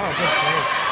Oh, good.